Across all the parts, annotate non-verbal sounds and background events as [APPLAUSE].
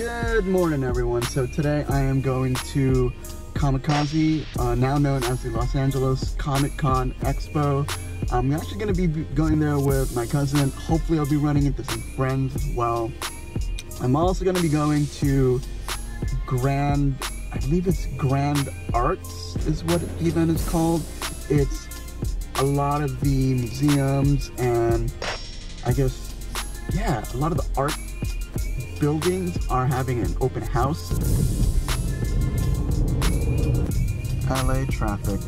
Good morning, everyone. So today I am going to Comikaze, uh, now known as the Los Angeles Comic Con Expo. I'm actually going to be going there with my cousin. Hopefully I'll be running into some friends as well. I'm also going to be going to Grand, I believe it's Grand Arts is what the event is called. It's a lot of the museums and I guess, yeah, a lot of the art buildings are having an open house. LA traffic.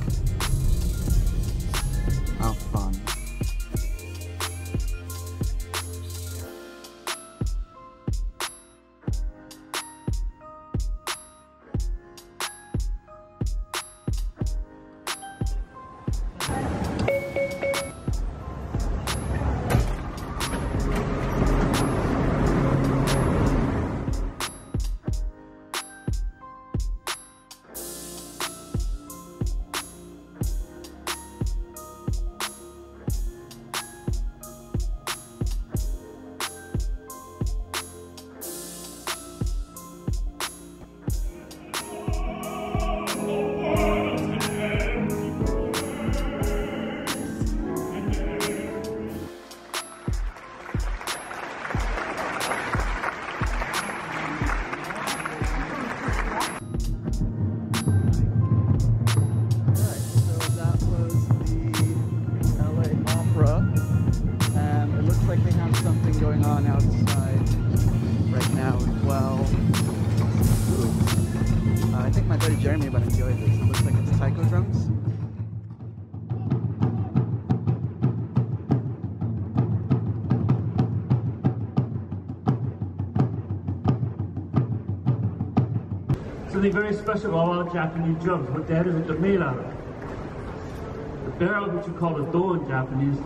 Something very special about Japanese drums. What that is, they're made out of. The barrel, which you call the do in Japanese,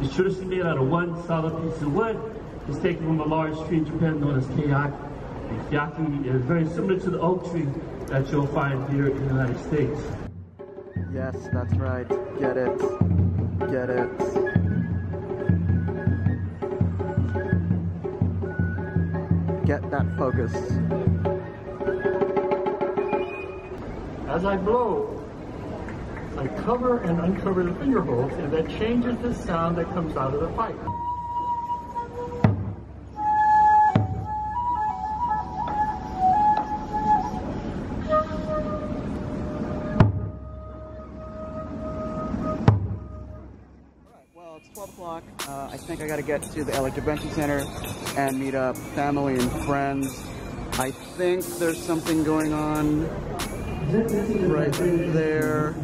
is traditionally made out of one solid piece of wood. It's taken from a large tree in Japan known as keyaki. And keyaki is very similar to the oak tree that you'll find here in the United States. Yes, that's right. Get it. Get it. Get that focus. As I blow, I cover and uncover the finger holes, and that changes the sound that comes out of the pipe. Well, it's 12 o'clock. Uh, I think I got to get to the LA Convention Center and meet up family and friends. I think there's something going on right there.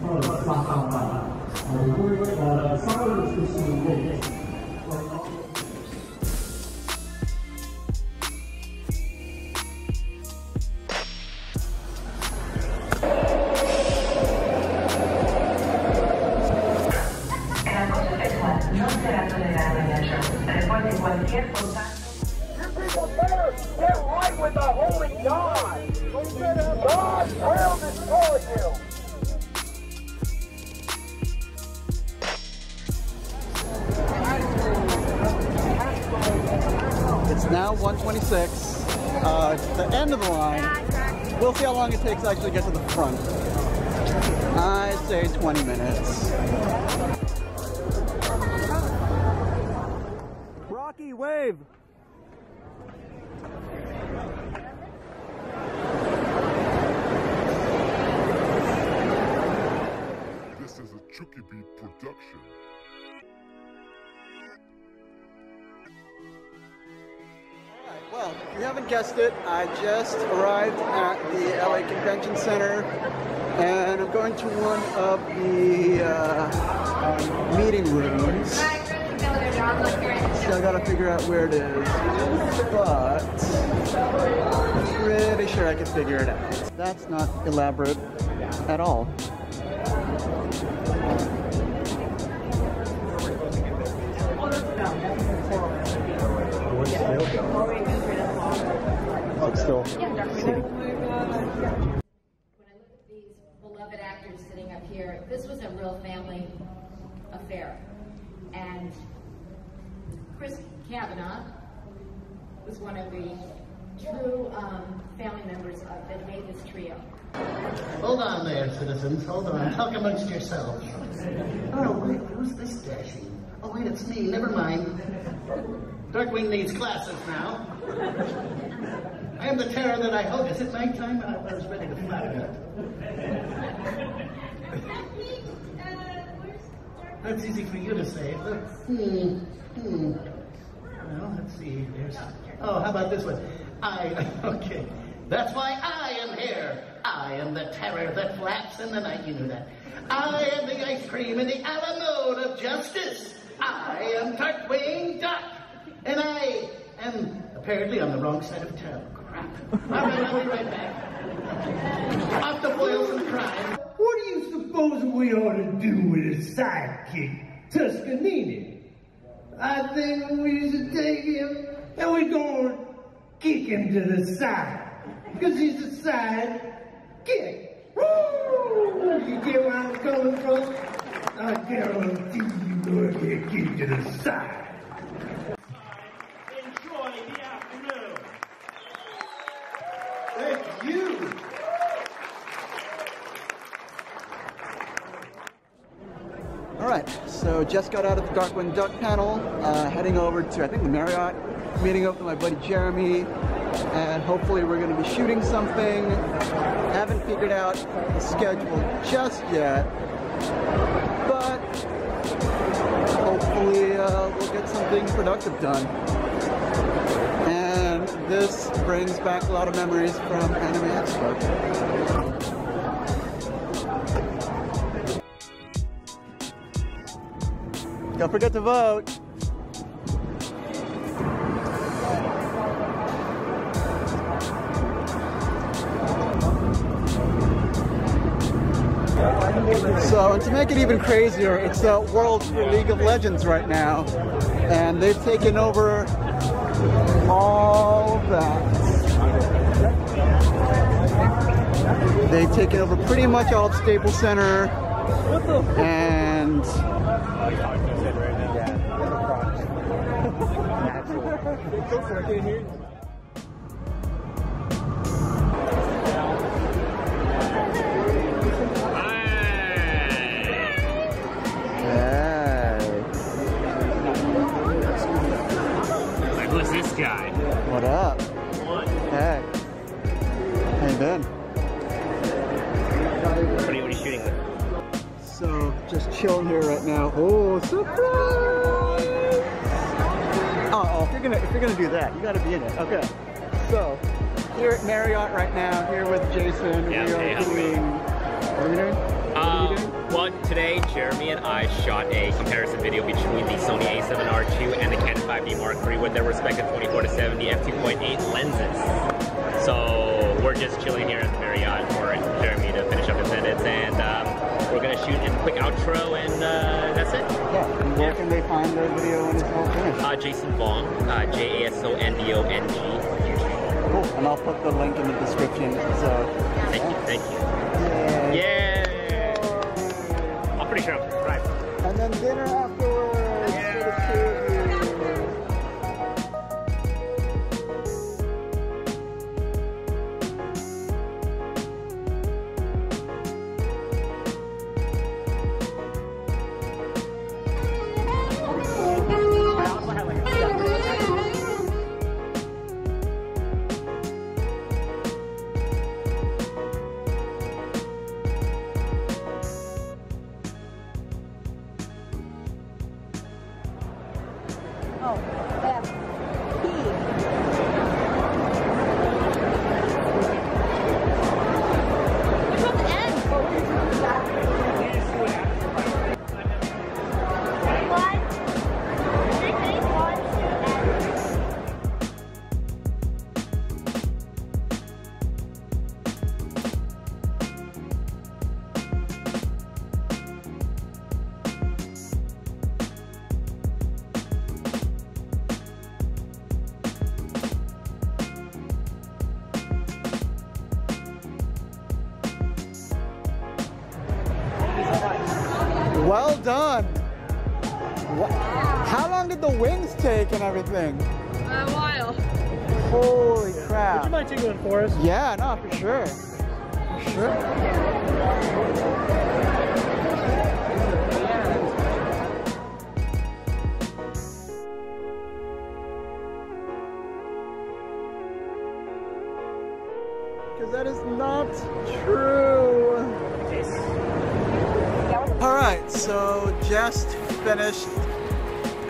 It's now 126. Uh, it's the end of the line. We'll see how long it takes to actually get to the front. I'd say 20 minutes. Rocky, wave! This is a Chucky Beat production. You haven't guessed it, I just arrived at the LA Convention Center and I'm going to one of the uh, meeting rooms. Still gotta figure out where it is, but pretty sure I can figure it out. That's not elaborate at all. It's still seating. When I look at these beloved actors sitting up here, this was a real family affair. And Chris Cavanaugh was one of the true um, family members of, that made this trio. Hold on there, citizens. Hold on. Talk amongst yourselves. Oh, wait, who's this dashing? Oh, wait, it's me. Never mind. Darkwing needs glasses now. I am the terror that I hope. Is it nighttime? I I was ready to flat out. That's easy for you to say. Hmm. Hmm. Well, let's see. There's. Oh, how about this one? I. [LAUGHS] Okay. That's why I am here. I am the terror that flaps in the night. You knew that. I am the ice cream in the alamode of justice. I am Darkwing Duck. And I am apparently on the wrong side of town. I'll to foil some crime. What do you suppose we ought to do with his sidekick, Tuskernini? I think we should take him and we're to kick him to the side. Because he's a side kick. Woo! You get where I'm coming from? I guarantee you going to get kicked to the side. Just got out of the Darkwing Duck panel, uh, heading over to, I think, the Marriott, meeting up with my buddy Jeremy, and hopefully we're going to be shooting something. Haven't figured out the schedule just yet, but hopefully uh, we'll get something productive done. And this brings back a lot of memories from Anime Expo. Don't forget to vote. So, and to make it even crazier, it's the World League of Legends right now, and they've taken over all that. They've taken over pretty much all of Staples Center, and Hey, Like, who's this guy? what up? Hey. Hey, Ben. What are you, what are you shooting with? So, just chilling here right now. Oh, surprise! If you're gonna if you're gonna do that, you gotta be in it. Okay. So, here at Marriott right now, here with Jason. Yeah, we are it doing. What are we doing? Um, well, today Jeremy and I shot a comparison video between the Sony a7R II and the Canon 5D Mark III with their respective 24 to 70 f2.8 lenses. So we're just chilling here at the Marriott for Jeremy to finish up his edits, and um, we're gonna shoot a quick outro, and uh, that's it. Yeah. And where can they find the video when it's all finished? Uh, Jason Vong, uh, J A S O N V O N G. Cool. And I'll put the link in the description. So. Thank you, thank you. Yeah. Yeah. I'm pretty sure I'm subscribed. And then dinner afterwards take and everything? A while. Holy crap. Would you mind taking one for us? Yeah, no, for sure. For sure. Because that is not true. Alright, so just finished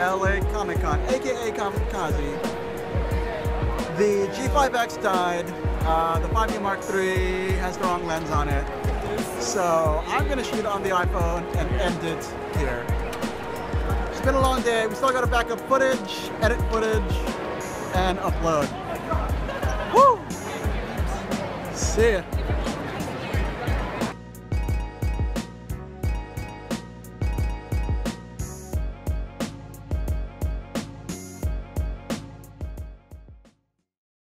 LA Comic Con, aka Comikaze. The G5X died. Uh, the 5D Mark III has the wrong lens on it. So I'm gonna shoot on the iPhone and end it here. It's been a long day. We still gotta back up footage, edit footage, and upload. Woo! See ya.